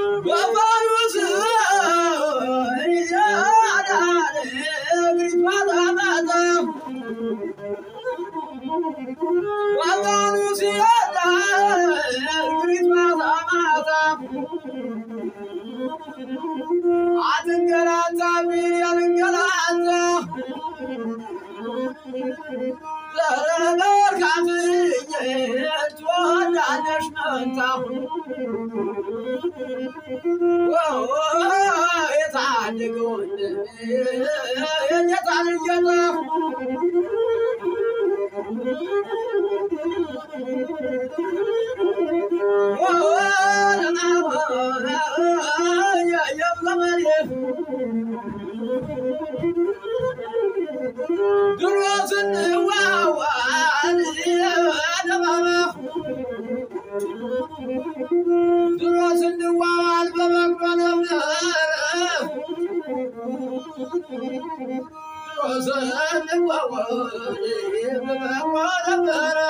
Bye bye, was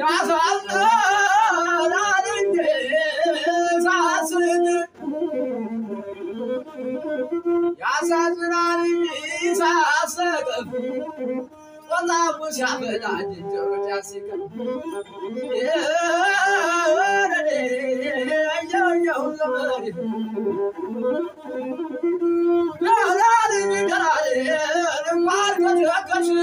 Yazanların cezasını Yazanların cezasını Allah'ım şahbedat edeceğiz. Yaralı bir yaralı, marka takası.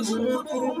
لا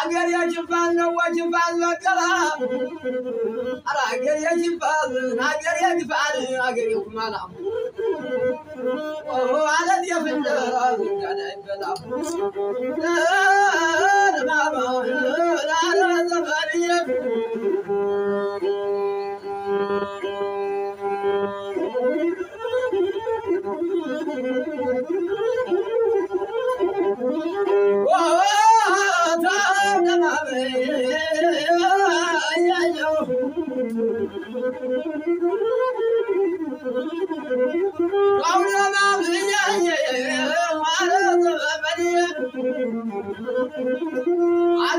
አገር የጅፋል ነው ወጅፋል መከራ አረ አገር የጅፋል አገር የጅፋል አገር የኩማላ አለት የፍንዳ ጋዳ ይበላ ላ ላ ላ ላ ላ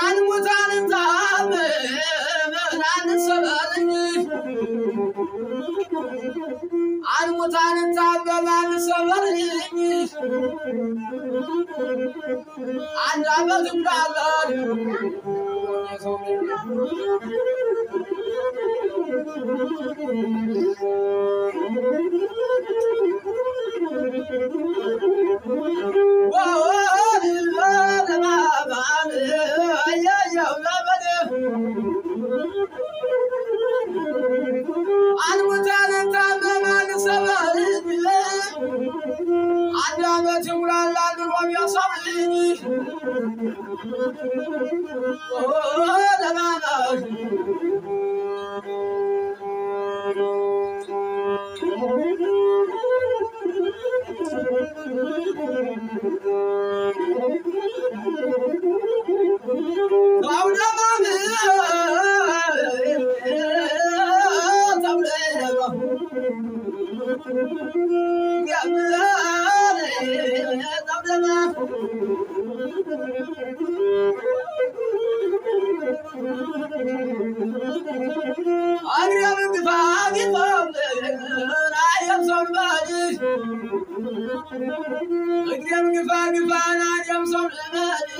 አንሙታንን ታበባን ሰበርኝ አንድ አመት እንዳለን i am sorry.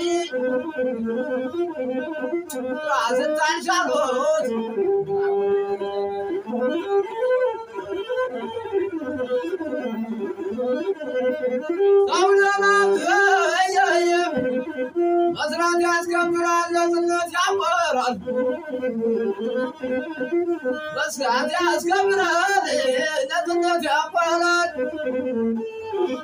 आजचा ताज बोल सावणा रे याय हजरत आसकमुरान लाला जन्ना जपा र बस हजरत आसकमुरान न जन्ना जपा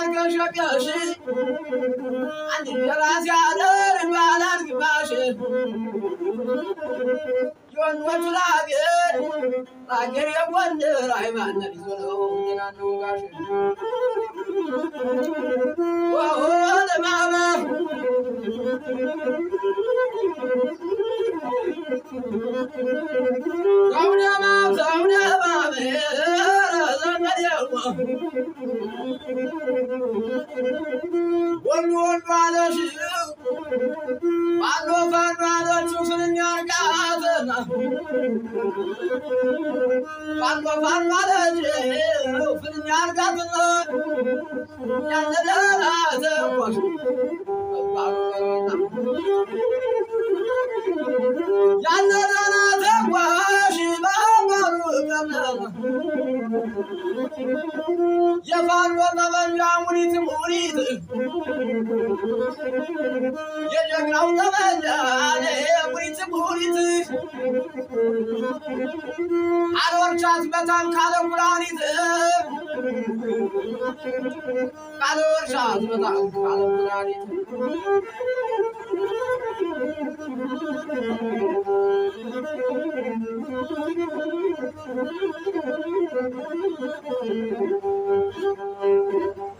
አንቀሸቀሽ አንድ የራስ ያደር ባላት ግባሽ የወንዶች ላገር ላገር የወንድ ራይማነት ይዞ ነው ሚናነው ጋሽ ወሆ ለማማ የፋኖ ተመሪያ ሙኒት ሙኒት ቃሎቻት በጣም ካለ ቁርአኒት ቃሎቻት በጣም ካለ ቁርአኒት Thank you.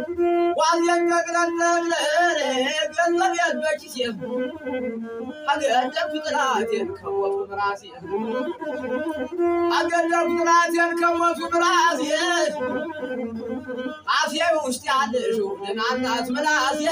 ውስጥ ያለሽው ደህና ምላሴ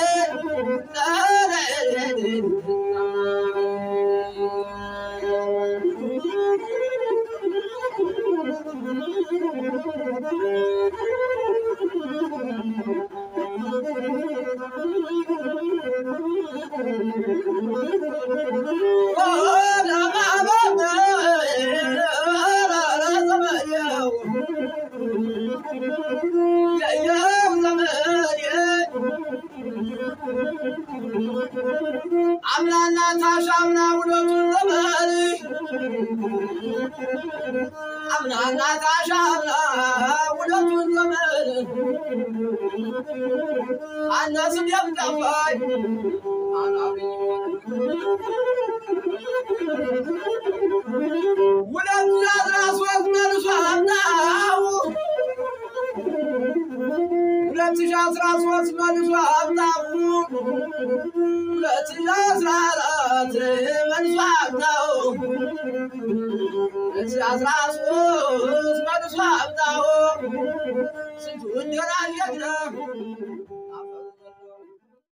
አምላና ታሻምና ውደቱን ለመል አምላና ታሻምና ውደቱን ለመል አነስ ደምጠፋይ ውለት ራሱ አስራ ሶስት መልሶ ሀብታሙ ሁለት አስራ አራት መልሶ ሀብታው ሁለት አስራ ሶስት መልሶ ሀብታው ስንቱን ገና